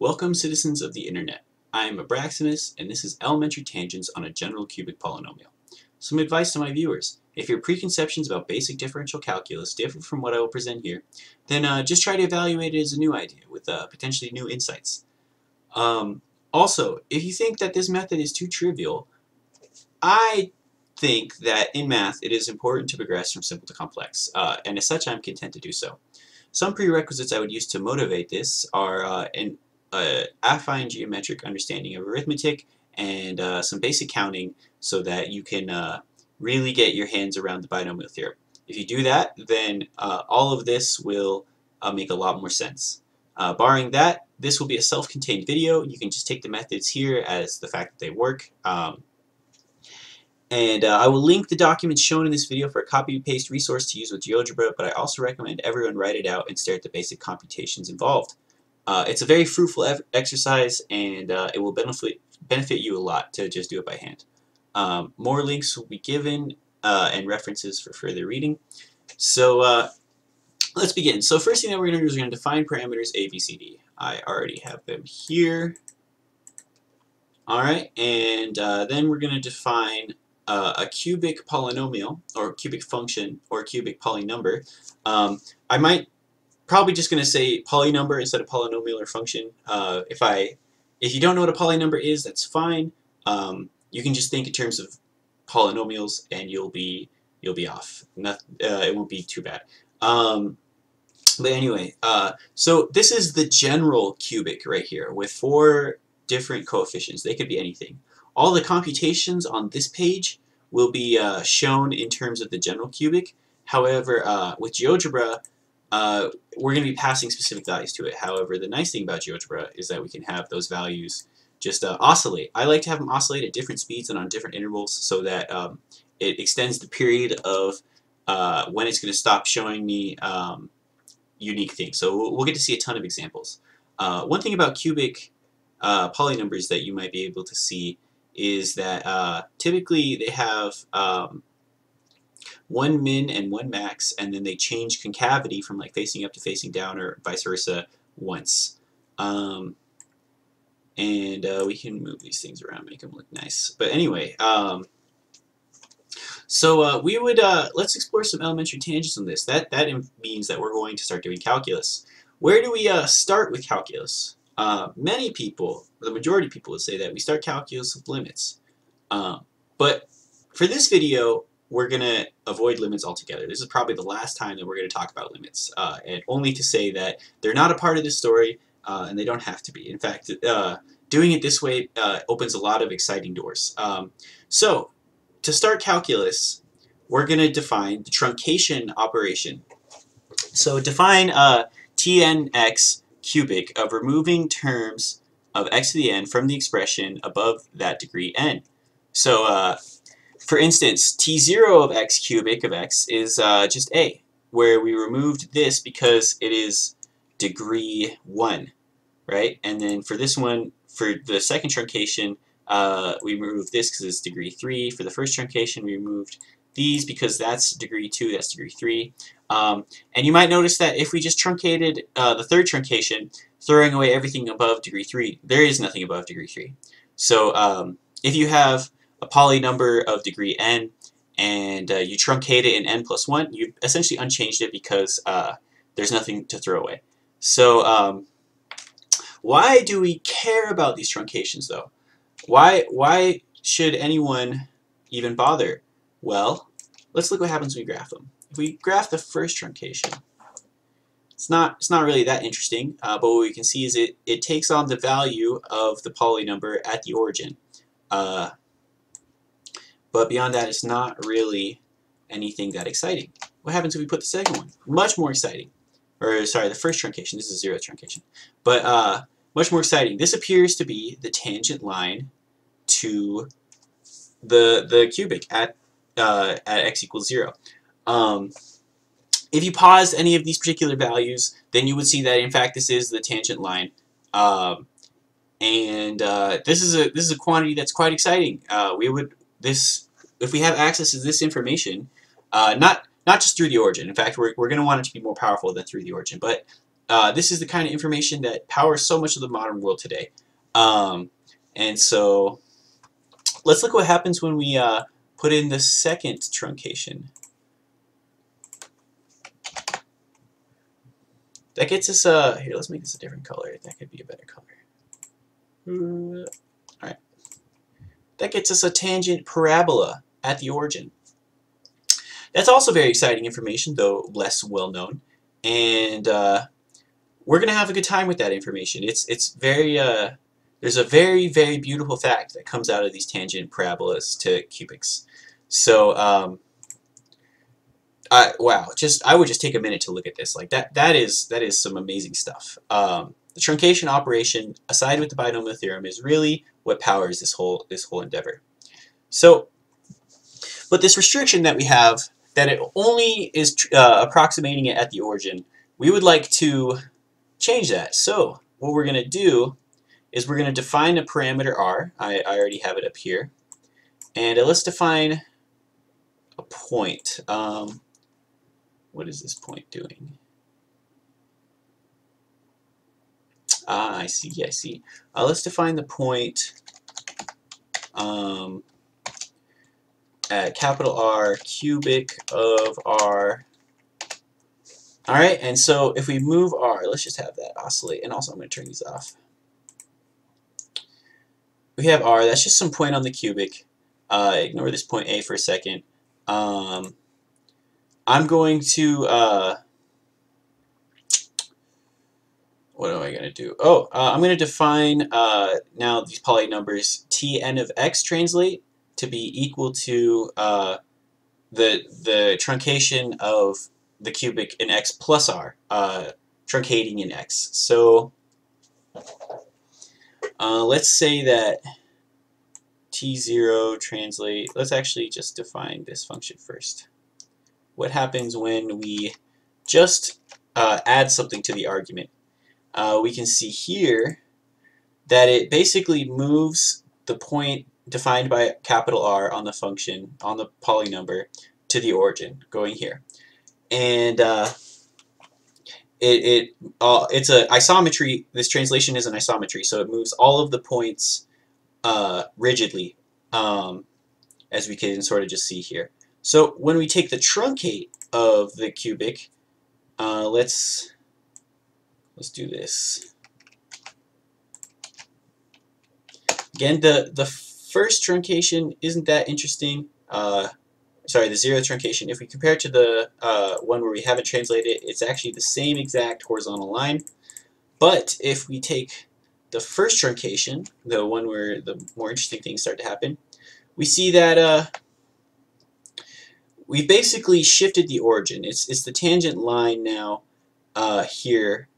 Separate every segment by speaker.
Speaker 1: Welcome citizens of the internet. I am Abraximus and this is elementary tangents on a general cubic polynomial. Some advice to my viewers. If your preconceptions about basic differential calculus differ from what I will present here, then uh, just try to evaluate it as a new idea with uh, potentially new insights. Um, also, if you think that this method is too trivial, I think that in math it is important to progress from simple to complex, uh, and as such I'm content to do so. Some prerequisites I would use to motivate this are uh, an uh, affine geometric understanding of arithmetic and uh, some basic counting so that you can uh, really get your hands around the binomial theorem. If you do that, then uh, all of this will uh, make a lot more sense. Uh, barring that, this will be a self-contained video. You can just take the methods here as the fact that they work. Um, and uh, I will link the documents shown in this video for a copy-paste resource to use with GeoGebra, but I also recommend everyone write it out and stare at the basic computations involved. Uh, it's a very fruitful exercise, and uh, it will benefit, benefit you a lot to just do it by hand. Um, more links will be given uh, and references for further reading. So uh, let's begin. So first thing that we're going to do is we're going to define parameters A, B, C, D. I already have them here. Alright, and uh, then we're going to define uh, a cubic polynomial or cubic function or cubic polynumber. Um, I might probably just going to say polynumber instead of polynomial or function. Uh, if I, if you don't know what a polynumber is, that's fine. Um, you can just think in terms of polynomials, and you'll be you'll be off. Not, uh, it won't be too bad. Um, but anyway, uh, so this is the general cubic right here with four different coefficients. They could be anything. All the computations on this page will be uh, shown in terms of the general cubic. However, uh, with GeoGebra, uh, we're going to be passing specific values to it. However, the nice thing about GeoGebra is that we can have those values just uh, oscillate. I like to have them oscillate at different speeds and on different intervals so that um, it extends the period of uh, when it's going to stop showing me um, unique things. So we'll, get to see a ton of examples. Uh, one thing about cubic uh, polynumbers that you might be able to see is that uh, typically they have um, one min and one max, and then they change concavity from like facing up to facing down or vice versa once. Um, and uh, we can move these things around, make them look nice. But anyway, um, so uh, we would, uh, let's explore some elementary tangents on this. That, that means that we're going to start doing calculus. Where do we uh, start with calculus? Uh, many people, the majority of people would say that we start calculus with limits. Uh, but for this video, we're going to avoid limits altogether. This is probably the last time that we're going to talk about limits, uh, and only to say that they're not a part of this story, uh, and they don't have to be. In fact, uh, doing it this way uh, opens a lot of exciting doors. Um, so, to start calculus, we're going to define the truncation operation. So define uh, tnx cubic of removing terms of x to the n from the expression above that degree n. So uh, for instance, t0 of x cubic of x is uh, just a, where we removed this because it is degree 1, right? And then for this one, for the second truncation, uh, we removed this because it's degree 3. For the first truncation, we removed these because that's degree 2, that's degree 3. Um, and you might notice that if we just truncated uh, the third truncation, throwing away everything above degree 3, there is nothing above degree 3. So um, if you have a poly number of degree n and uh, you truncate it in n plus 1, you've essentially unchanged it because uh, there's nothing to throw away. So um, why do we care about these truncations though? Why, why should anyone even bother? Well, let's look what happens when we graph them. If we graph the first truncation, it's not, it's not really that interesting, uh, but what we can see is it, it takes on the value of the poly number at the origin. Uh, but beyond that, it's not really anything that exciting. What happens if we put the second one? Much more exciting. Or, sorry, the first truncation. This is zero truncation. But uh, much more exciting. This appears to be the tangent line to the, the cubic at, uh, at x equals 0. Um, if you pause any of these particular values, then you would see that in fact this is the tangent line. Um, and uh, this is a this is a quantity that's quite exciting. Uh, we would this if we have access to this information, uh, not not just through the origin. In fact, we're, we're going to want it to be more powerful than through the origin. But uh, this is the kind of information that powers so much of the modern world today. Um, and so let's look what happens when we uh, put in the second truncation. That gets us, uh, here, let's make this a different color. That could be a better color. That gets us a tangent parabola at the origin. That's also very exciting information, though less well known. And uh, we're going to have a good time with that information. It's, it's very, uh, there's a very, very beautiful fact that comes out of these tangent parabolas to cubics. So, um, I, wow, just I would just take a minute to look at this. Like that, that is that is some amazing stuff. Um, the truncation operation, aside with the binomial theorem, is really what powers this whole this whole endeavor. So, but this restriction that we have, that it only is uh, approximating it at the origin, we would like to change that. So, what we're going to do is we're going to define a parameter r. I, I already have it up here. And let's define a point. Um, what is this point doing? Ah, I see, I see. Uh, let's define the point um, at capital R cubic of R. Alright, and so if we move R, let's just have that oscillate, and also I'm going to turn these off. We have R, that's just some point on the cubic. Uh, ignore this point A for a second. Um, I'm going to, uh, what am I going to do? Oh, uh, I'm going to define uh, now these poly numbers Tn of x translate to be equal to uh, the, the truncation of the cubic in x plus r, uh, truncating in x. So uh, let's say that t0 translate, let's actually just define this function first what happens when we just uh, add something to the argument. Uh, we can see here that it basically moves the point defined by capital R on the function, on the poly number, to the origin, going here. And uh, it, it uh, it's a isometry, this translation is an isometry, so it moves all of the points uh, rigidly, um, as we can sort of just see here. So when we take the truncate of the cubic, uh, let's let's do this. Again, the the first truncation isn't that interesting. Uh, sorry, the zero truncation. If we compare it to the uh, one where we haven't translated, it's actually the same exact horizontal line. But if we take the first truncation, the one where the more interesting things start to happen, we see that uh, we basically shifted the origin. It's, it's the tangent line now uh, here.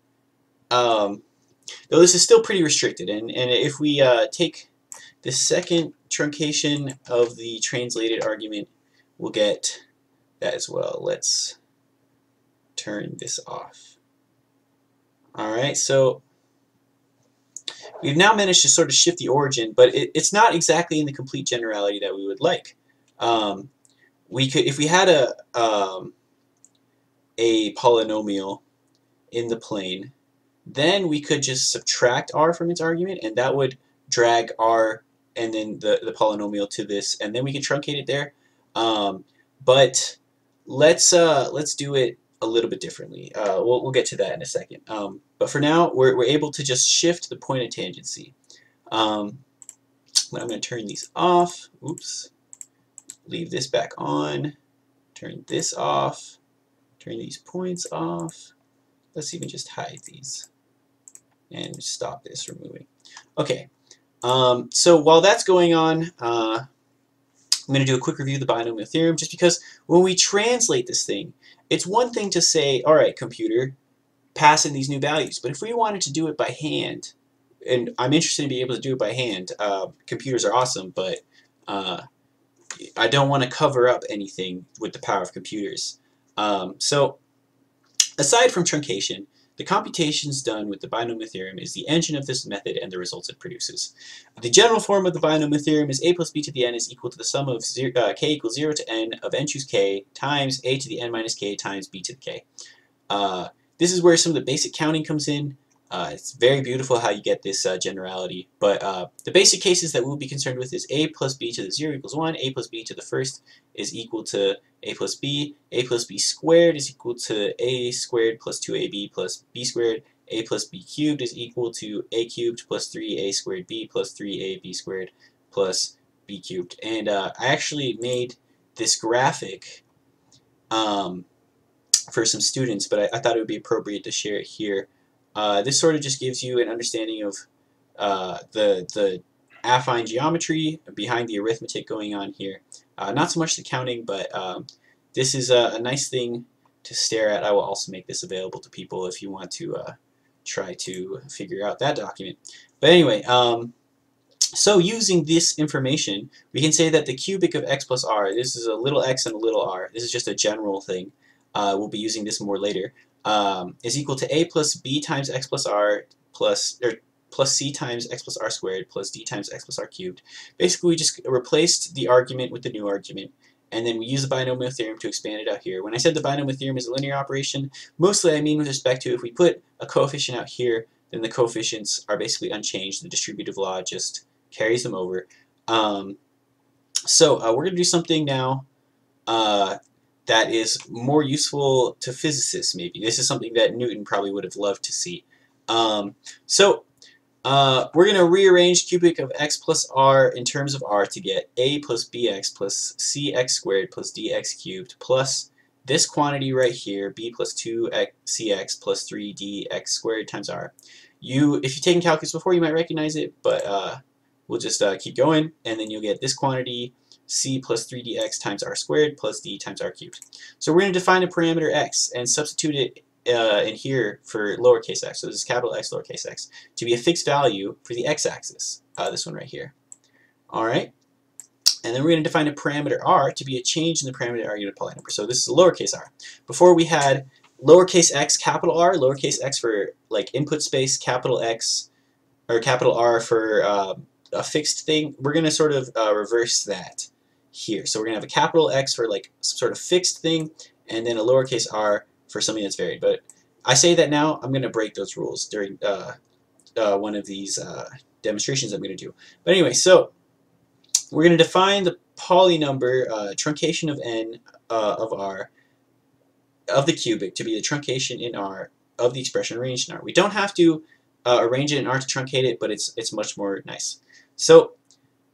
Speaker 1: Um, though this is still pretty restricted. And, and if we uh, take the second truncation of the translated argument, we'll get that as well. Let's turn this off. Alright, so we've now managed to sort of shift the origin, but it, it's not exactly in the complete generality that we would like. Um, we could if we had a um, a polynomial in the plane then we could just subtract r from its argument and that would drag r and then the, the polynomial to this and then we can truncate it there. Um, but let's uh, let's do it a little bit differently. Uh, we'll, we'll get to that in a second. Um, but for now we're, we're able to just shift the point of tangency. Um, I'm going to turn these off. Oops. Leave this back on, turn this off, turn these points off. Let's even just hide these and stop this from moving. Okay, um, so while that's going on, uh, I'm going to do a quick review of the binomial theorem just because when we translate this thing, it's one thing to say, all right, computer, pass in these new values. But if we wanted to do it by hand, and I'm interested in being able to do it by hand, uh, computers are awesome, but uh, I don't want to cover up anything with the power of computers. Um, so aside from truncation, the computations done with the binomial theorem is the engine of this method and the results it produces. The general form of the binomial theorem is a plus b to the n is equal to the sum of zero, uh, k equals 0 to n of n choose k times a to the n minus k times b to the k. Uh, this is where some of the basic counting comes in. Uh, it's very beautiful how you get this uh, generality, but uh, the basic cases that we'll be concerned with is a plus b to the 0 equals 1, a plus b to the first is equal to a plus b, a plus b squared is equal to a squared plus 2ab plus b squared, a plus b cubed is equal to a cubed plus 3a squared b plus 3ab squared plus b cubed. And uh, I actually made this graphic um, for some students, but I, I, thought it would be appropriate to share it here. Uh, this sort of just gives you an understanding of uh, the, the affine geometry behind the arithmetic going on here. Uh, not so much the counting, but um, this is a, a, nice thing to stare at. I will also make this available to people if you want to uh, try to figure out that document. But anyway, um, so using this information, we can say that the cubic of x plus r, this is a little x and a little r, this is just a general thing, uh, we'll be using this more later, um, is equal to a plus b times x plus r plus, or plus c times x plus r squared plus d times x plus r cubed. Basically, we just replaced the argument with the new argument, and then we use the binomial theorem to expand it out here. When I said the binomial theorem is a linear operation, mostly I mean with respect to if we put a coefficient out here, then the coefficients are basically unchanged. The distributive law just carries them over. Um, so uh, we're going to do something now uh, that is more useful to physicists maybe. This is something that Newton probably would have loved to see. Um, so uh, we're going to rearrange cubic of x plus r in terms of r to get a plus bx plus cx squared plus dx cubed plus this quantity right here, b plus 2cx plus 3dx squared times r. You, if you've taken calculus before, you might recognize it, but uh, we'll just uh, keep going, and then you'll get this quantity, c plus 3dx times r squared plus d times r cubed. So we're going to define a parameter x and substitute it uh, in here for lowercase x, so this is capital X, lowercase x, to be a fixed value for the x-axis, uh, this one right here. Alright, and then we're going to define a parameter r to be a change in the parameter argument poly number. So this is a lowercase r. Before we had lowercase x, capital R, lowercase x for like input space, capital X, or capital R for uh, a fixed thing, we're going to sort of uh, reverse that here. So we're going to have a capital X for like some sort of fixed thing, and then a lowercase r for something that's varied. But I say that now, I'm going to break those rules during uh, uh, one of these uh, demonstrations I'm going to do. But anyway, so we're going to define the poly number uh, truncation of n uh, of r of the cubic to be the truncation in r of the expression arranged in r. We don't have to arrange it in r to truncate it, but it's it's much more nice. So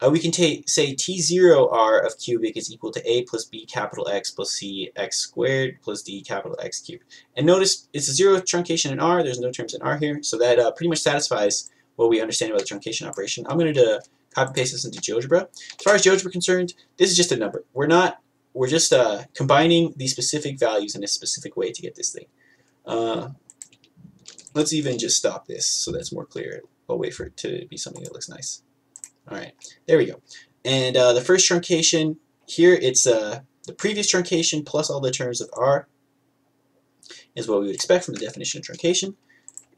Speaker 1: uh, we can take say T0R of cubic is equal to A plus B capital X plus C X squared plus D capital X cubed. And notice it's a zero truncation in R, there's no terms in R here, so that uh, pretty much satisfies what we understand about the truncation operation. I'm going to copy paste this into GeoGebra. As far as GeoGebra concerned, this is just a number. We're not, we're just uh, combining these specific values in a specific way to get this thing. Uh, let's even just stop this so that's more clear. I'll wait for it to be something that looks nice. Alright, there we go. And uh, the first truncation, here it's uh, the previous truncation plus all the terms of R is what we would expect from the definition of truncation.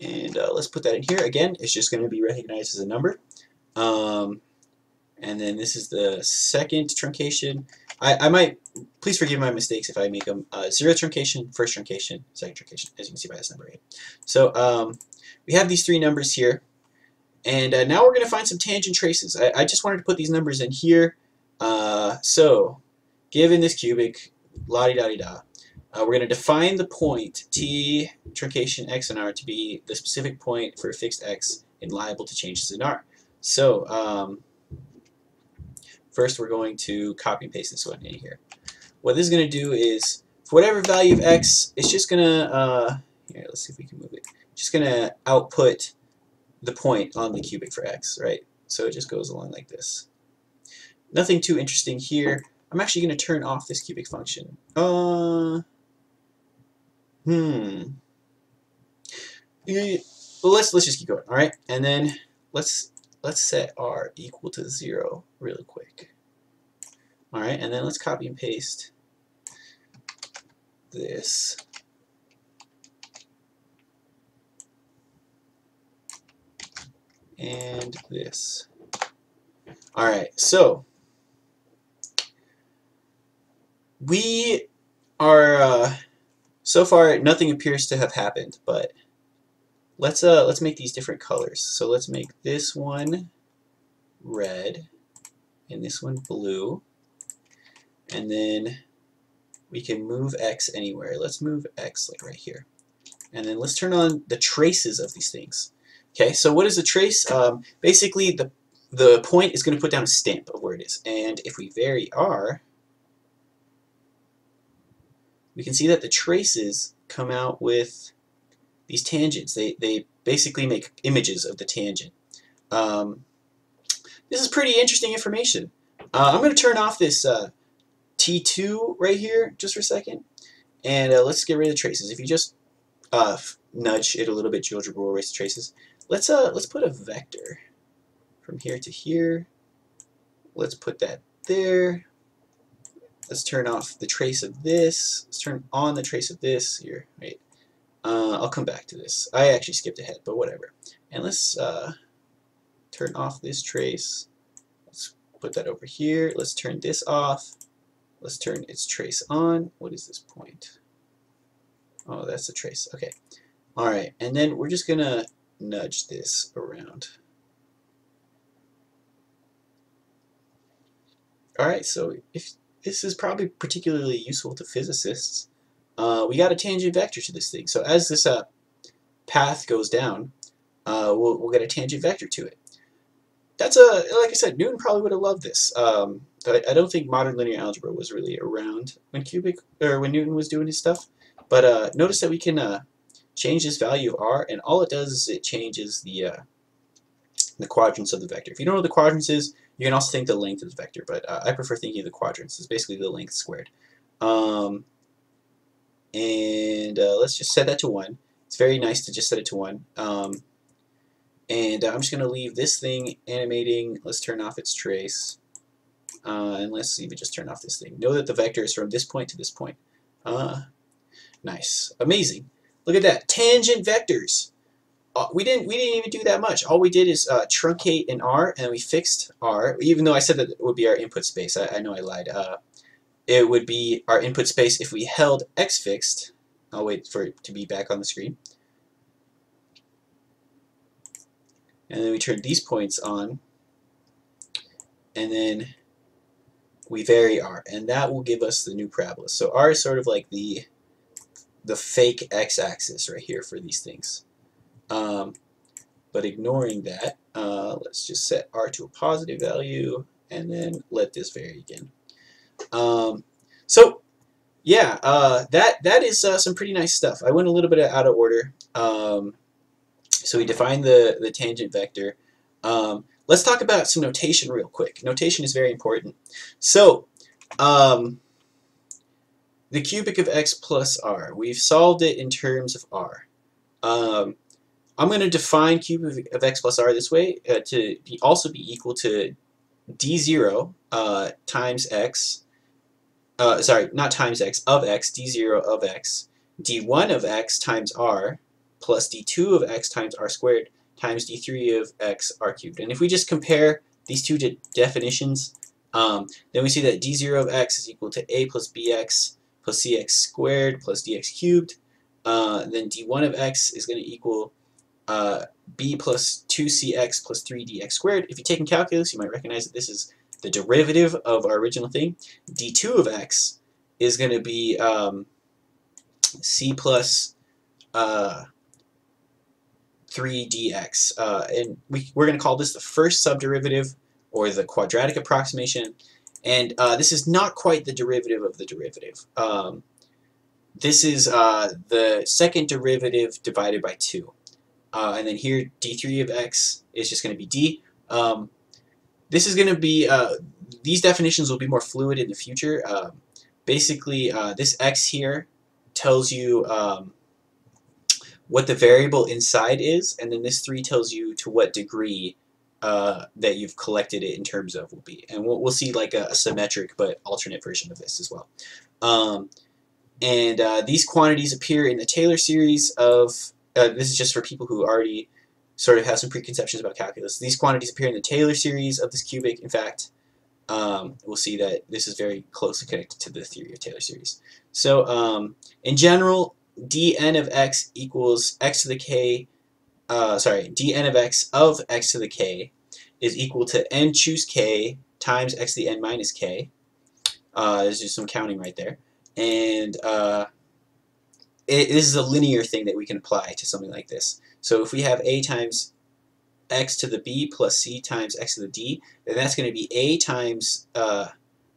Speaker 1: And uh, let's put that in here. Again, it's just going to be recognized as a number. Um, and then this is the second truncation. I, I might, please forgive my mistakes if I make them uh, zero truncation, first truncation, second truncation, as you can see by this number 8. So um, we have these three numbers here. And uh, now we're going to find some tangent traces. I, I, just wanted to put these numbers in here. Uh, so, given this cubic, la-di-da-di-da, uh, we're going to define the point t truncation x and r to be the specific point for a fixed x and liable to changes in r. So, um, first we're going to copy and paste this one in here. What this is going to do is, for whatever value of x, it's just going to, uh, here, let's see if we can move it, just going to output the point on the cubic for x, right? So it just goes along like this. Nothing too interesting here. I'm actually going to turn off this cubic function. Uh, hmm. Well, let's let's just keep going. All right, and then let's let's set r equal to zero really quick. All right, and then let's copy and paste this and this. Alright, so we are uh, so far nothing appears to have happened, but let's uh let's make these different colors. So let's make this one red and this one blue. And then we can move X anywhere. Let's move X like right here. And then let's turn on the traces of these things. Okay, so what is a trace? Um, basically, the, the point is going to put down a stamp of where it is. And if we vary R, we can see that the traces come out with these tangents. They, they basically make images of the tangent. Um, this is pretty interesting information. Uh, I'm going to turn off this uh, T2 right here just for a second. And uh, let's get rid of the traces. If you just uh, nudge it a little bit, GeoGebra will erase the traces. Let's uh, let's put a vector from here to here. Let's put that there. Let's turn off the trace of this. Let's turn on the trace of this here. Wait, uh, I'll come back to this. I actually skipped ahead, but whatever. And let's uh, turn off this trace. Let's put that over here. Let's turn this off. Let's turn its trace on. What is this point? Oh, that's the trace. Okay. Alright, and then we're just going to nudge this around. Alright, so if this is probably particularly useful to physicists, uh, we got a tangent vector to this thing. So as this uh, path goes down, uh, we'll, we'll get a tangent vector to it. That's a, like I said, Newton probably would have loved this. Um, I, I don't think modern linear algebra was really around when cubic, or when Newton was doing his stuff. But uh, notice that we can uh, change this value of r, and all it does is it changes the uh, the quadrance of the vector. If you don't know what the quadrance is, you can also think the length of the vector, but uh, I prefer thinking of the quadrance. It's basically the length squared. Um, and uh, let's just set that to 1. It's very nice to just set it to 1. Um, and uh, I'm just going to leave this thing animating. Let's turn off its trace. Uh, and let's we just turn off this thing. Know that the vector is from this point to this point. Uh, nice. Amazing. Look at that. Tangent vectors. Uh, we didn't we didn't even do that much. All we did is uh, truncate in R, and we fixed R. Even though I said that it would be our input space, I, I know I lied. Uh, it would be our input space if we held X fixed. I'll wait for it to be back on the screen. And then we turn these points on, and then we vary R, and that will give us the new parabola. So R is sort of like the the fake x-axis right here for these things. Um, but ignoring that, uh, let's just set r to a positive value and then let this vary again. Um, so yeah, uh, that that is uh, some pretty nice stuff. I went a little bit out of order. Um, so we defined the, the tangent vector. Um, let's talk about some notation real quick. Notation is very important. So um, the cubic of x plus r. We've solved it in terms of r. Um, I'm going to define cubic of x plus r this way uh, to be also be equal to d0 uh, times x, uh, sorry, not times x, of x, d0 of x, d1 of x times r, plus d2 of x times r squared, times d3 of x r cubed. And if we just compare these two de definitions, um, then we see that d0 of x is equal to a plus bx plus cx squared plus dx cubed. Uh, then d1 of x is going to equal uh, b plus 2cx plus 3dx squared. If you take in calculus, you might recognize that this is the derivative of our original thing. d2 of x is going to be um, c plus uh, 3dx. Uh, and we, we're going to call this the first subderivative or the quadratic approximation. And uh, this is not quite the derivative of the derivative. Um, this is uh, the second derivative divided by 2. Uh, and then here, d3 of x is just going to be d. Um, this is going to be, uh, these definitions will be more fluid in the future. Um, basically, uh, this x here tells you um, what the variable inside is, and then this 3 tells you to what degree uh, that you've collected it in terms of will be. And we'll, we'll see like a, a, symmetric but alternate version of this as well. Um, and uh, these quantities appear in the Taylor series of, uh, this is just for people who already sort of have some preconceptions about calculus. These quantities appear in the Taylor series of this cubic. In fact, um, we'll see that this is very closely connected to the theory of Taylor series. So um, in general, dn of x equals x to the k, uh, sorry, dn of x of x to the k is equal to n choose k times x to the n minus k. Uh, there's just some counting right there. And uh, it, this is a linear thing that we can apply to something like this. So if we have a times x to the b plus c times x to the d, then that's going to be a times uh,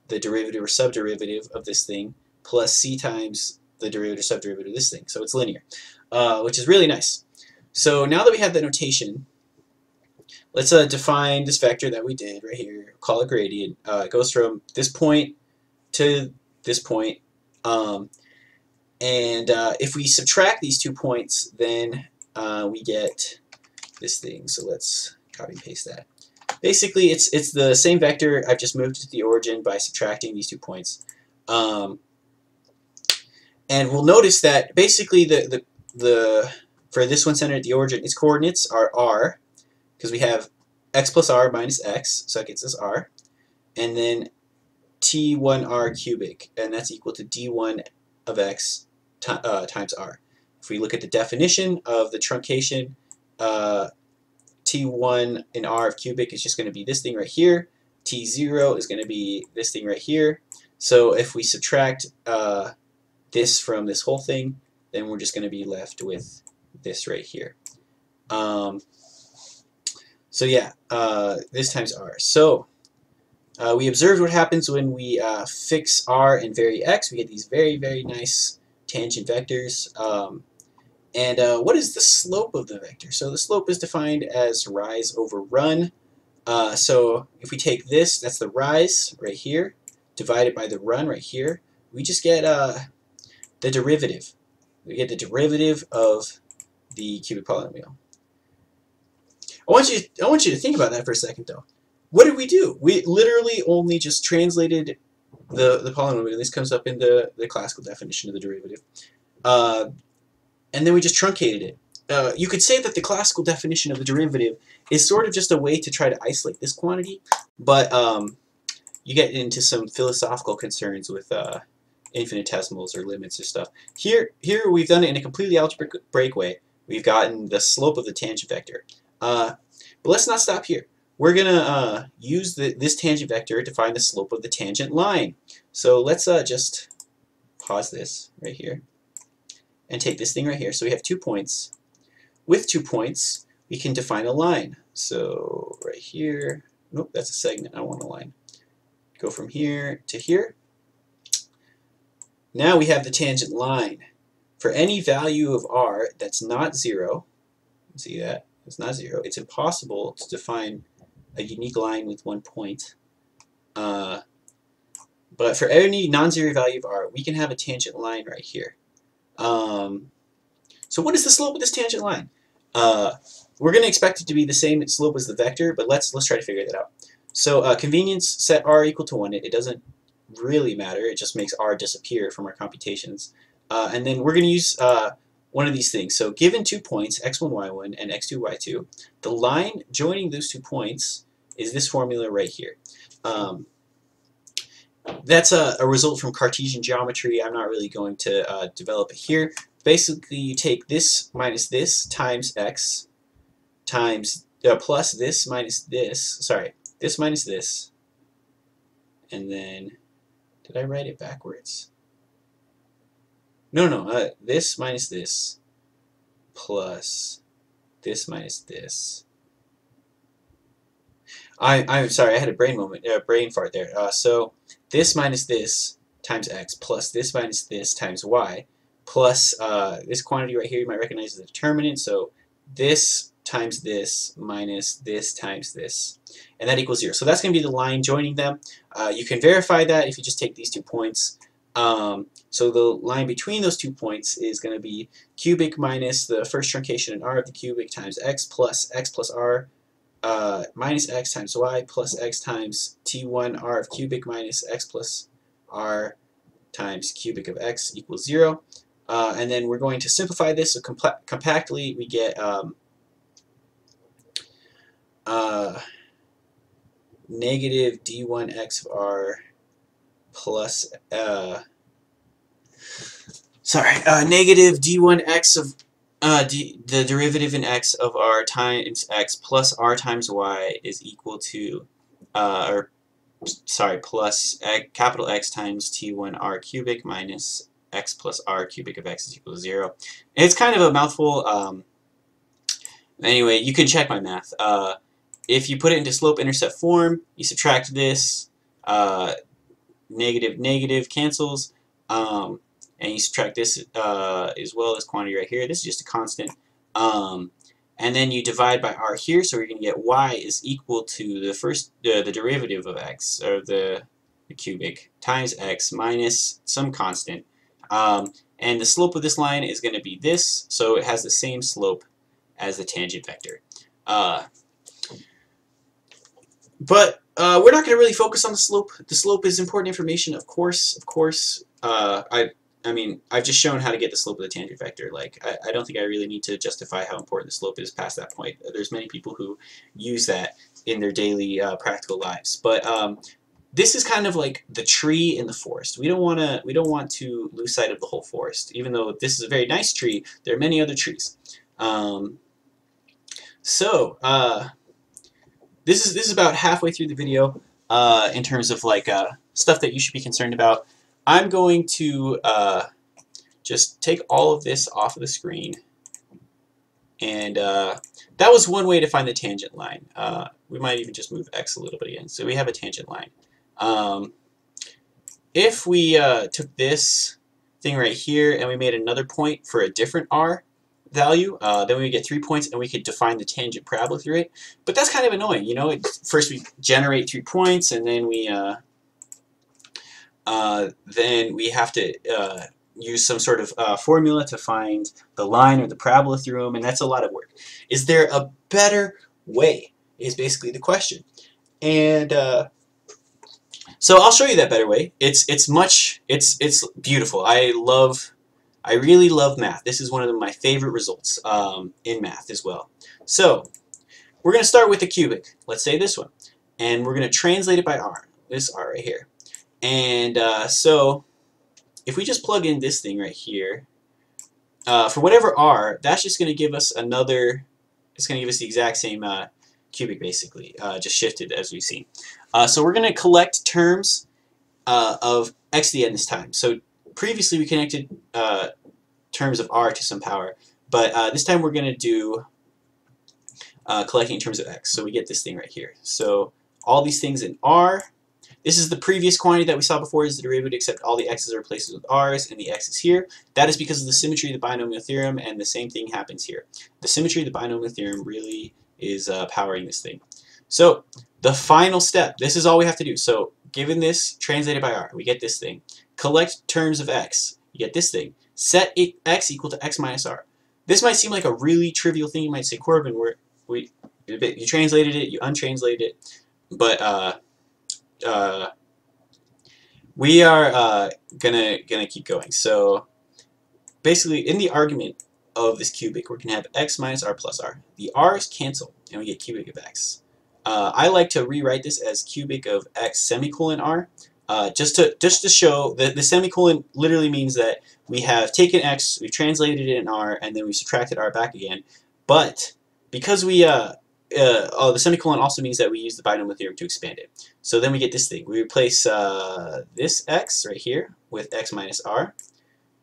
Speaker 1: the derivative or subderivative of this thing plus c times the derivative or subderivative of this thing. So it's linear, uh, which is really nice. So now that we have the notation, let's uh, define this vector that we did right here, call it gradient. Uh, it goes from this point to this point. Um, and uh, if we subtract these two points, then uh, we get this thing. So let's copy and paste that. Basically, it's it's the same vector. I've just moved it to the origin by subtracting these two points. Um, and we'll notice that basically the, the, the for this one centered at the origin, its coordinates are r, because we have x plus r minus x, so that gets us r. And then t1r cubic, and that's equal to d1 of x uh, times r. If we look at the definition of the truncation, uh, t1 in r of cubic is just going to be this thing right here. t0 is going to be this thing right here. So if we subtract uh, this from this whole thing, then we're just going to be left with this right here. Um, so yeah, uh, this times r. So uh, we observed what happens when we uh, fix r and vary x. We get these very, very nice tangent vectors. Um, and uh, what is the slope of the vector? So the slope is defined as rise over run. Uh, so if we take this, that's the rise right here, divided by the run right here, we just get uh, the derivative. We get the derivative of the cubic polynomial. I want you, I want you to think about that for a second, though. What did we do? We literally only just translated the, the polynomial. This comes up in the, the classical definition of the derivative. Uh, and then we just truncated it. Uh, you could say that the classical definition of the derivative is sort of just a way to try to isolate this quantity, but um, you get into some philosophical concerns with uh, infinitesimals or limits or stuff. Here, here we've done it in a completely algebraic way. We've gotten the slope of the tangent vector. Uh, but let's not stop here. We're going to uh, use the, this tangent vector to find the slope of the tangent line. So let's uh, just pause this right here and take this thing right here. So we have two points. With two points, we can define a line. So right here, nope, that's a segment. I want a line. Go from here to here. Now we have the tangent line. For any value of r that's not 0, see that? It's not 0. It's impossible to define a unique line with one point. Uh, but for any non-zero value of r, we can have a tangent line right here. Um, so what is the slope of this tangent line? Uh, we're going to expect it to be the same slope as the vector, but let's let's try to figure that out. So uh, convenience set r equal to 1. It, it, doesn't really matter. It just makes r disappear from our computations. Uh, and then we're going to use uh, one of these things. So given two points, x1, y1, and x2, y2, the line joining those two points is this formula right here. Um, that's a, a, result from Cartesian geometry. I'm not really going to uh, develop it here. Basically, you take this minus this times x times uh, plus this minus this. Sorry, this minus this. And then, did I write it backwards? No, no, uh, this minus this plus this minus this. I, I'm sorry, I had a brain moment, a uh, brain fart there. Uh, so this minus this times x plus this minus this times y plus uh, this quantity right here you might recognize as a determinant. So this times this minus this times this. And that equals 0. So that's going to be the line joining them. Uh, you can verify that if you just take these two points. Um, so the line between those two points is going to be cubic minus the first truncation in r of the cubic times x plus x plus r uh, minus x times y plus x times t1 r of cubic minus x plus r times cubic of x equals 0. Uh, and then we're going to simplify this so compactly we get um, uh, negative d1x of r plus uh, sorry, uh, negative d1x of uh, d, the derivative in x of r times x plus r times y is equal to, uh, or sorry, plus x, capital X times t1 r cubic minus x plus r cubic of x is equal to 0. And it's kind of a mouthful. Um, anyway, you can check my math. Uh, if you put it into slope-intercept form, you subtract this, uh, negative, negative cancels, um, and you subtract this uh, as well as quantity right here. This is just a constant. Um, and then you divide by r here, so we're going to get y is equal to the first, uh, the derivative of x, or the, the cubic, times x minus some constant. Um, and the slope of this line is going to be this, so it has the same slope as the tangent vector. Uh, but uh, we're not going to really focus on the slope. The slope is important information, of course, of course. Uh, I, I mean, I've just shown how to get the slope of the tangent vector. Like, I, I don't think I really need to justify how important the slope is past that point. There's many people who use that in their daily uh, practical lives. But um, this is kind of like the tree in the forest. We don't want to we don't want to lose sight of the whole forest. Even though this is a very nice tree, there are many other trees. Um, so uh, this is this is about halfway through the video uh, in terms of like uh, stuff that you should be concerned about. I'm going to uh, just take all of this off of the screen. And uh, that was one way to find the tangent line. Uh, we might even just move x a little bit again. So we have a tangent line. Um, if we uh, took this thing right here and we made another point for a different r value, uh, then we would get three points and we could define the tangent parabola through it. But that's kind of annoying, you know. It, first we generate three points and then we uh, then we have to uh, use some sort of uh, formula to find the line or the parabola through them, and that's a lot of work. Is there a better way is basically the question. And uh, so I'll show you that better way. It's it's much it's it's beautiful. I love I really love math. This is one of my favorite results um, in math as well. So we're going to start with the cubic. Let's say this one. And we're going to translate it by r. This r right here. And uh, so if we just plug in this thing right here, uh, for whatever r, that's just going to give us another, it's going to give us the exact same uh, cubic basically, uh, just shifted as we've seen. Uh, so we're going to collect terms uh, of x to the n this time. So previously we connected terms of r to some power, but this time we're going to do collecting terms of x. So we get this thing right here. So all these things in r, this is the previous quantity that we saw before is the derivative except all the x's are replaced with r's and the x is here. That is because of the symmetry of the binomial theorem and the same thing happens here. The symmetry of the binomial theorem really is uh, powering this thing. So the final step, this is all we have to do. So given this translated by r, we get this thing. Collect terms of x, you get this thing. Set x equal to x minus r. This might seem like a really trivial thing. You might say, Corbin, where we you translated it, you untranslated it, but uh, uh, we are uh, gonna gonna keep going. So basically, in the argument of this cubic, we're gonna have x minus r plus r. The r's cancel, and we get cubic of x. Uh, I like to rewrite this as cubic of x semicolon r, uh, just to just to show that the semicolon literally means that we have taken x, we've translated it in r, and then we subtracted r back again. But because we uh, uh, oh, the semicolon also means that we use the binomial theorem to expand it. So then we get this thing. We replace uh, this x right here with x minus r.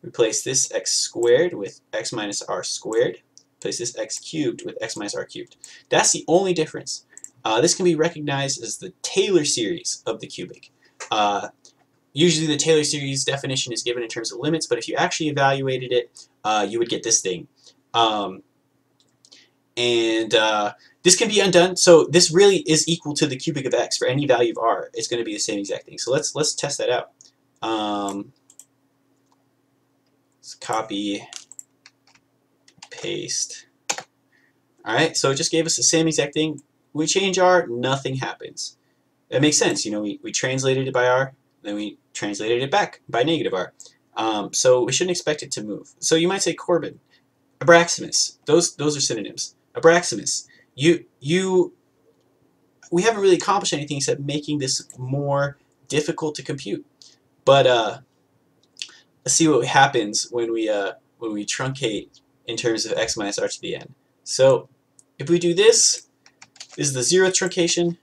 Speaker 1: Replace this x squared with x minus r squared. Replace this x cubed with x minus r cubed. That's the only difference. Uh, this can be recognized as the Taylor series of the cubic. Uh, usually the Taylor series definition is given in terms of limits, but if you actually evaluated it, uh, you would get this thing. Um, and uh, this can be undone. So this really is equal to the cubic of x for any value of r. It's going to be the same exact thing. So let's let's test that out. Um, let's copy, paste. All right, so it just gave us the same exact thing. We change r, nothing happens. It makes sense. You know, we, we translated it by r, then we translated it back by negative r. Um, so we shouldn't expect it to move. So you might say Corbin, Abraximus. Those those are synonyms. Abraximus you you we haven't really accomplished anything except making this more difficult to compute. But uh, let's see what happens when we uh, when we truncate in terms of x minus r to the n. So if we do this, this is the zeroth truncation.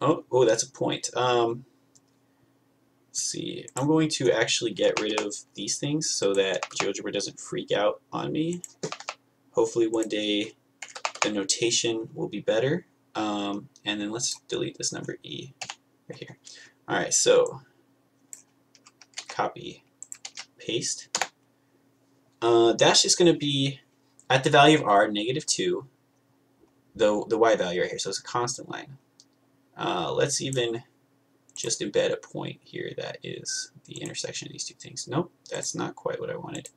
Speaker 1: Oh, oh, that's a point. Um, let's see. I'm going to actually get rid of these things so that GeoGebra doesn't freak out on me. Hopefully one day the notation will be better. Um, and then let's delete this number e right here. All right, so copy, paste. Uh, dash is going to be at the value of r, negative 2, the, the y value right here, so it's a constant line. Uh, let's even just embed a point here that is the intersection of these two things. Nope, that's not quite what I wanted.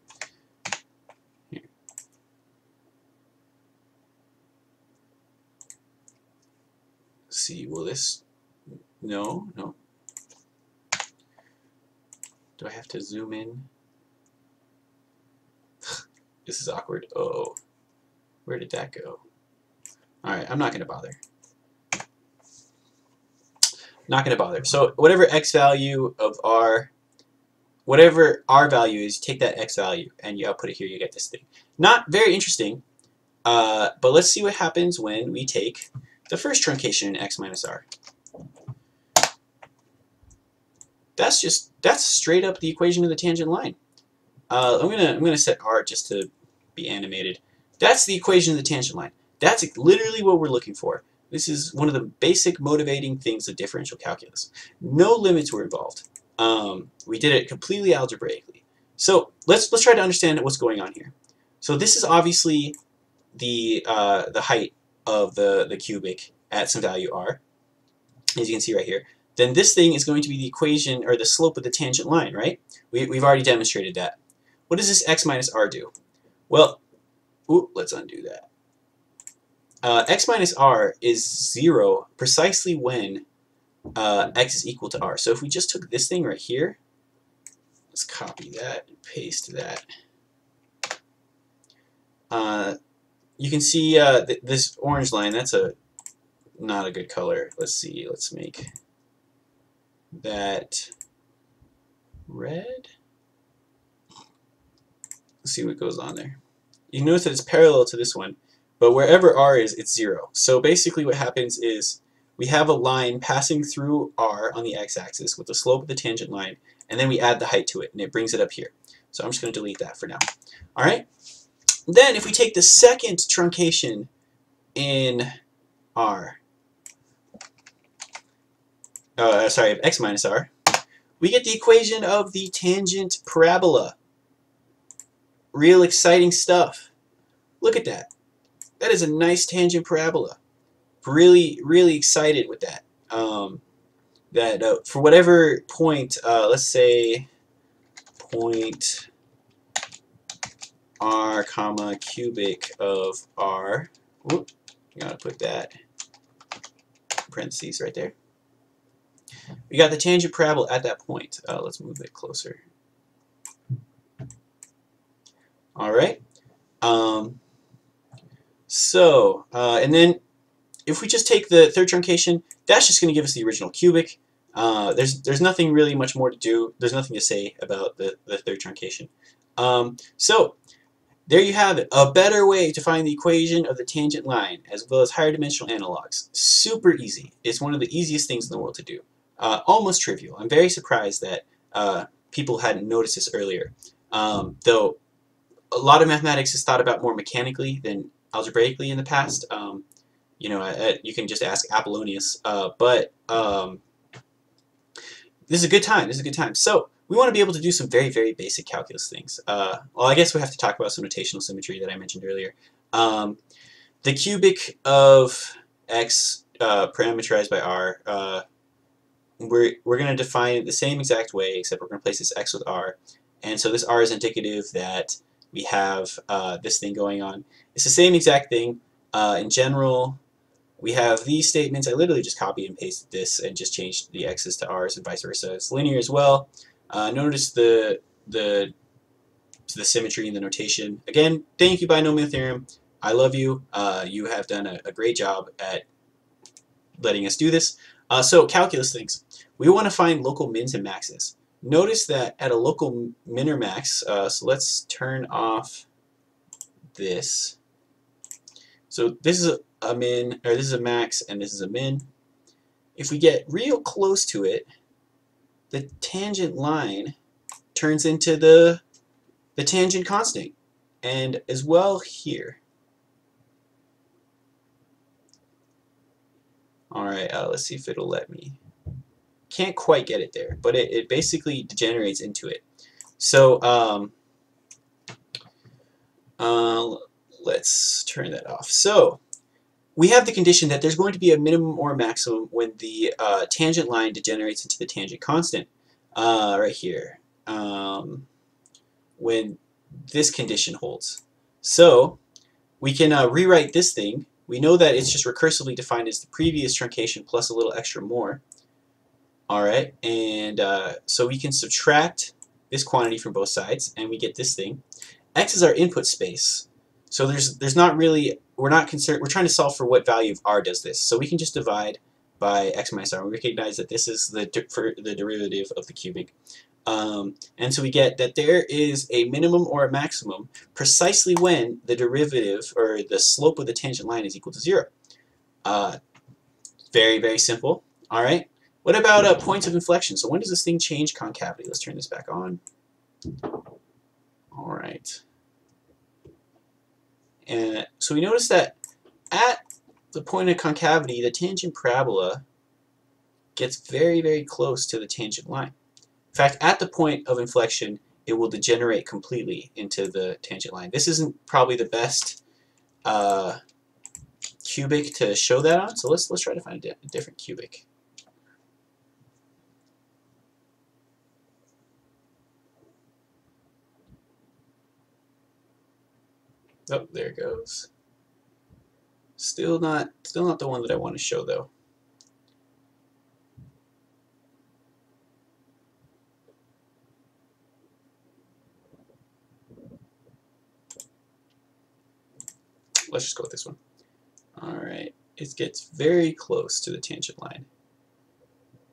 Speaker 1: See, will this, no, no. Do I have to zoom in? this is awkward. Oh, where did that go? Alright, I'm not going to bother. Not going to bother. So whatever x value of r, whatever r value is, take that x value and you output it here, you get this thing. Not very interesting, uh, but let's see what happens when we take the first truncation in x minus r. That's just, that's straight up the equation of the tangent line. Uh, I'm gonna I'm gonna set r just to be animated. That's the equation of the tangent line. That's literally what we're looking for. This is one of the basic motivating things of differential calculus. No limits were involved. Um, we did it completely algebraically. So let's let's try to understand what's going on here. So this is obviously the uh, the height of the the cubic at some value r, as you can see right here. Then this thing is going to be the equation or the slope of the tangent line, right? We, we've already demonstrated that. What does this x minus r do? Well, ooh, let's undo that uh, x minus r is 0 precisely when uh, x is equal to r. So if we just took this thing right here, let's copy that and paste that. Uh, you can see uh, th this orange line, that's a not a good color. Let's see, let's make that red. Let's see what goes on there. You notice that it's parallel to this one. But wherever r is, it's 0. So basically what happens is we have a line passing through r on the x-axis with the slope of the tangent line, and then we add the height to it, and it brings it up here. So I'm just going to delete that for now. All right. Then if we take the second truncation in r, uh, sorry, x minus r, we get the equation of the tangent parabola. Real exciting stuff. Look at that. That is a nice tangent parabola. Really, really excited with that. Um, that uh, for whatever point, uh, let's say point r comma cubic of r. Whoop, gotta put that parentheses right there. We got the tangent parabola at that point. Uh, let's move it closer. All right. Um, so, uh, and then if we just take the third truncation, that's just going to give us the original cubic. Uh, there's there's nothing really much more to do. There's nothing to say about the, the third truncation. Um, so, there you have it. A better way to find the equation of the tangent line, as well as higher dimensional analogs. Super easy. It's one of the easiest things in the world to do. Uh, almost trivial. I'm very surprised that uh, people hadn't noticed this earlier. Um, though a lot of mathematics is thought about more mechanically than algebraically in the past. Um, you know, uh, you can just ask Apollonius. Uh, but um, this is a good time. This is a good time. So we want to be able to do some very, very basic calculus things. Uh, well, I guess we have to talk about some notational symmetry that I mentioned earlier. Um, the cubic of x uh, parameterized by r, uh, we're, we're going to define it the same exact way, except we're going to place this x with r. And so this r is indicative that we have uh, this thing going on. It's the same exact thing. Uh, in general, we have these statements. I literally just copied and pasted this and just changed the x's to r's and vice versa. It's linear as well. Uh, notice the the the symmetry and the notation. Again, thank you binomial theorem. I love you. Uh, you have done a, a, great job at letting us do this. Uh, so calculus things. We want to find local mins and maxes. notice that at a local min or max, uh, so let's turn off this. So this is a, a min, or this is a max, and this is a min. If we get real close to it, the tangent line turns into the the tangent constant, and as well here. Alright, uh, let's see if it'll let me. Can't quite get it there, but it, it basically degenerates into it. So, um, uh, let's turn that off. So, we have the condition that there's going to be a minimum or a maximum when the uh, tangent line degenerates into the tangent constant, uh, right here, um, when this condition holds. So, we can uh, rewrite this thing we know that it's just recursively defined as the previous truncation plus a little extra more. Alright, and uh, so we can subtract this quantity from both sides, and we get this thing. X is our input space. So there's there's not really we're not concerned we're trying to solve for what value of r does this. So we can just divide by x minus r. We recognize that this is the for the derivative of the cubic. Um, and so we get that there is a minimum or a maximum precisely when the derivative or the slope of the tangent line is equal to zero. Uh, very, very simple. All right. What about uh, points of inflection? So when does this thing change concavity? Let's turn this back on. All right. And so we notice that at the point of concavity, the tangent parabola gets very, very close to the tangent line. In fact, at the point of inflection, it will degenerate completely into the tangent line. This isn't probably the best uh, cubic to show that on, so let's let's try to find a, di a different cubic. Oh, there it goes. Still not still not the one that I want to show though. let's just go with this one. Alright, it gets very close to the tangent line.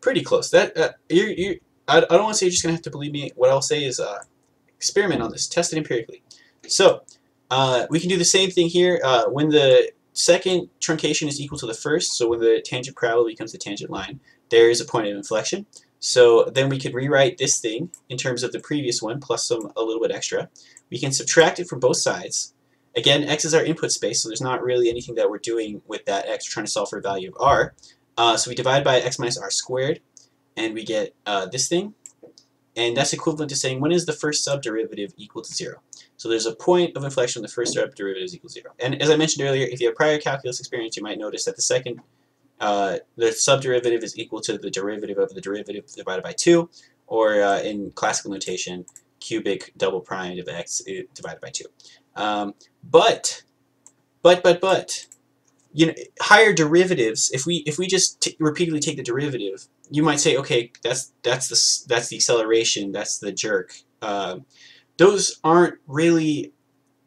Speaker 1: Pretty close. That uh, you you I, I don't want to say you're just going to have to believe me. What I'll say is uh, experiment on this. Test it empirically. So, uh, we can do the same thing here. Uh, when the second truncation is equal to the first, so when the tangent parabola becomes the tangent line, there is a point of inflection. So then we could rewrite this thing in terms of the previous one plus some a little bit extra. We can subtract it from both sides Again, x is our input space, so there's not really anything that we're doing with that x. We're trying to solve for a value of r. Uh, so we divide by x minus r squared, and we get uh, this thing. And that's equivalent to saying when is the first subderivative equal to 0? So there's a point of inflection when the first derivative is equal to 0. And as I mentioned earlier, if you have prior calculus experience, you might notice that the second, uh, the subderivative is equal to the derivative of the derivative divided by 2, or uh, in classical notation, cubic double prime of x uh, divided by 2. Um, but, but, but, but, you know, higher derivatives. If we if we just repeatedly take the derivative, you might say, okay, that's that's the that's the acceleration, that's the jerk. Uh, those aren't really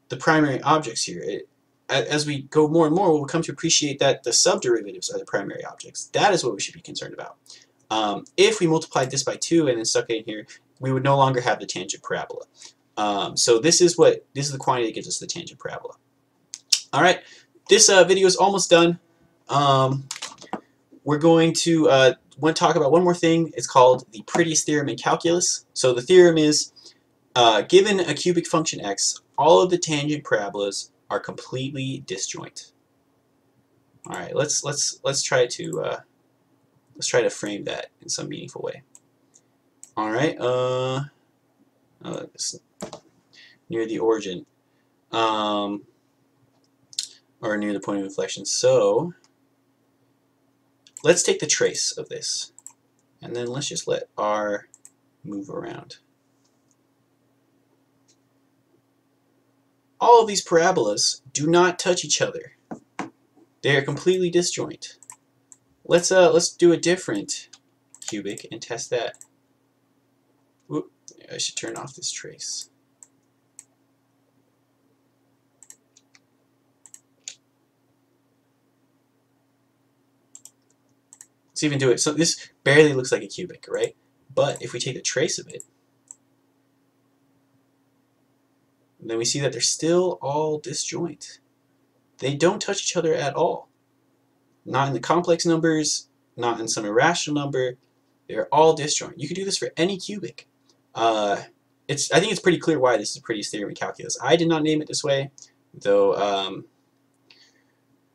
Speaker 1: the primary objects here. It, as we go more and more, we'll come to appreciate that the subderivatives are the primary objects. That is what we should be concerned about. Um, if we multiplied this by 2 and then stuck it in here, we would no longer have the tangent parabola. Um, so this is what this is the quantity that gives us the tangent parabola. All right, this uh, video is almost done. Um, we're going to uh, want to talk about one more thing. It's called the prettiest theorem in calculus. So the theorem is uh, given a cubic function x, all of the tangent parabolas are completely disjoint. All right, let's let's let's try to uh, let's try to frame that in some meaningful way. All right, uh, uh, near the origin, um, or near the point of inflection. So let's take the trace of this, and then let's just let R move around. All of these parabolas do not touch each other. They are completely disjoint. Let's uh let's do a different cubic and test that. Oop, I should turn off this trace. Let's even do it. So this barely looks like a cubic, right? But if we take a trace of it, then we see that they're still all disjoint. They don't touch each other at all. Not in the complex numbers, not in some irrational number. They're all disjoint. You could do this for any cubic. Uh, it's I think it's pretty clear why this is prettiest theorem in calculus. I did not name it this way, though um,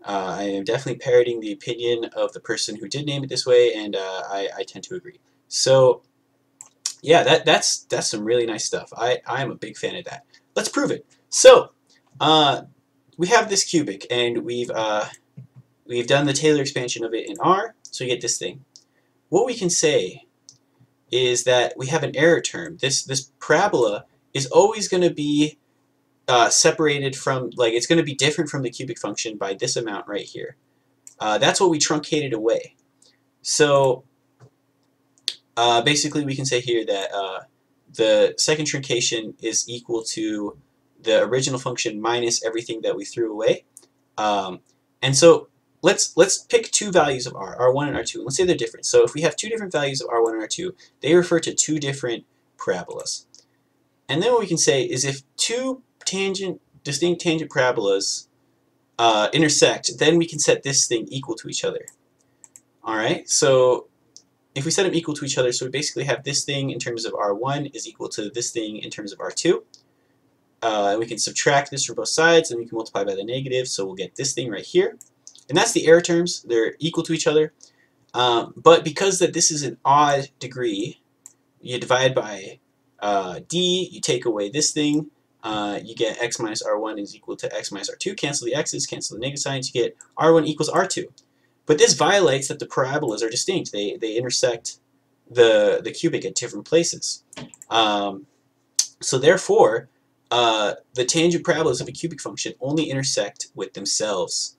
Speaker 1: uh, I am definitely parroting the opinion of the person who did name it this way, and uh, I, I tend to agree. So, yeah, that that's that's some really nice stuff. I I am a big fan of that. Let's prove it. So, uh, we have this cubic, and we've uh, we've done the Taylor expansion of it in R, so we get this thing. What we can say is that we have an error term. This this parabola is always going to be uh, separated from, like, it's going to be different from the cubic function by this amount right here. Uh, that's what we truncated away. So uh, basically we can say here that uh, the second truncation is equal to the original function minus everything that we threw away. Um, and so let's let's pick two values of r, r1 and r2. and Let's say they're different. So if we have two different values of r1 and r2, they refer to two different parabolas. And then what we can say is if two tangent, distinct tangent parabolas uh, intersect, then we can set this thing equal to each other. Alright, so if we set them equal to each other, so we basically have this thing in terms of R1 is equal to this thing in terms of R2. Uh, and we can subtract this from both sides, and we can multiply by the negative, so we'll get this thing right here. And that's the error terms. They're equal to each other. Um, but because that this is an odd degree, you divide by uh, d, you take away this thing, uh, you get x minus r1 is equal to x minus r2. Cancel the x's, cancel the negative signs, you get r1 equals r2. But this violates that the parabolas are distinct. They, they intersect the, the cubic at different places. Um, so therefore, uh, the tangent parabolas of a cubic function only intersect with themselves.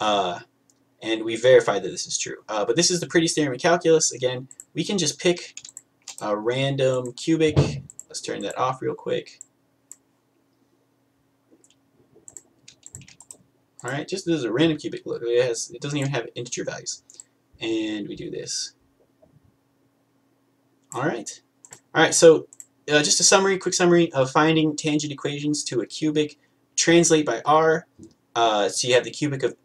Speaker 1: Uh, and we verified that this is true. Uh, but this is the pretty theorem in calculus. Again, we can just pick a random cubic. Let's turn that off real quick. All right, just as a random cubic. Look, it has it doesn't even have integer values, and we do this. All right, all right. So uh, just a summary, quick summary of finding tangent equations to a cubic. Translate by r. Uh, so you have the cubic of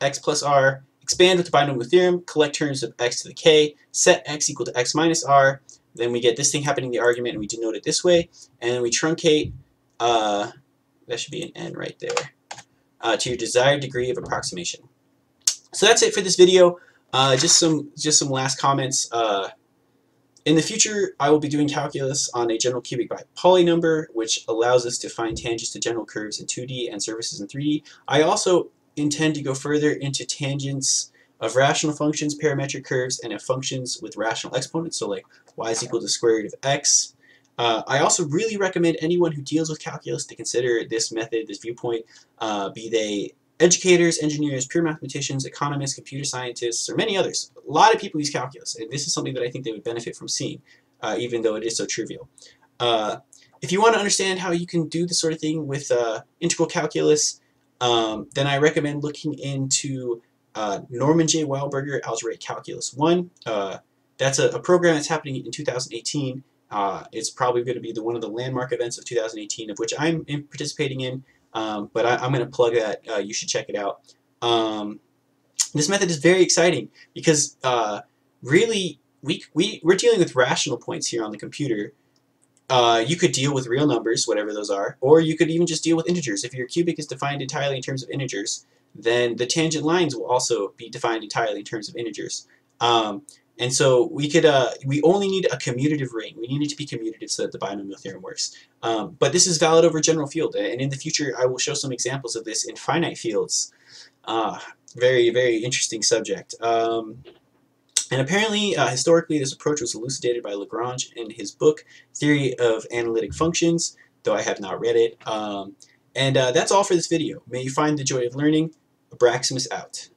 Speaker 1: x plus r. Expand with the binomial theorem. Collect terms of x to the k. Set x equal to x minus r. Then we get this thing happening in the argument, and we denote it this way. And we truncate. Uh, that should be an n right there uh, to your desired degree of approximation. So that's it for this video. Uh, just some just some last comments. Uh, in the future, I will be doing calculus on a general cubic by Pauli number, which allows us to find tangents to general curves in 2D and surfaces in 3D. I also intend to go further into tangents of rational functions, parametric curves, and of functions with rational exponents, so like y is equal to square root of x, uh, I also really recommend anyone who deals with calculus to consider this method, this viewpoint, uh, be they educators, engineers, pure mathematicians, economists, computer scientists, or many others. A lot of people use calculus, and this is something that I think they would benefit from seeing, uh, even though it is so trivial. Uh, if you want to understand how you can do this sort of thing with uh, integral calculus, um, then I recommend looking into uh, Norman J. Wildberger Algebraic Calculus 1. that's a, a program that's happening in 2018 uh, it's probably going to be the, one of the landmark events of 2018, of which I'm in participating in, um, but I, am going to plug that. Uh, you should check it out. Um, this method is very exciting because uh, really we, we, we're dealing with rational points here on the computer. Uh, you could deal with real numbers, whatever those are, or you could even just deal with integers. If your cubic is defined entirely in terms of integers, then the tangent lines will also be defined entirely in terms of integers. Um, and so we could, uh, we only need a commutative ring. We need it to be commutative so that the binomial theorem works. Um, but this is valid over general field, and in the future I will show some examples of this in finite fields. Uh, very, very interesting subject. Um, and apparently, uh, historically, this approach was elucidated by Lagrange in his book, Theory of Analytic Functions, though I have not read it. Um, and uh, that's all for this video. May you find the joy of learning. Abraximus out.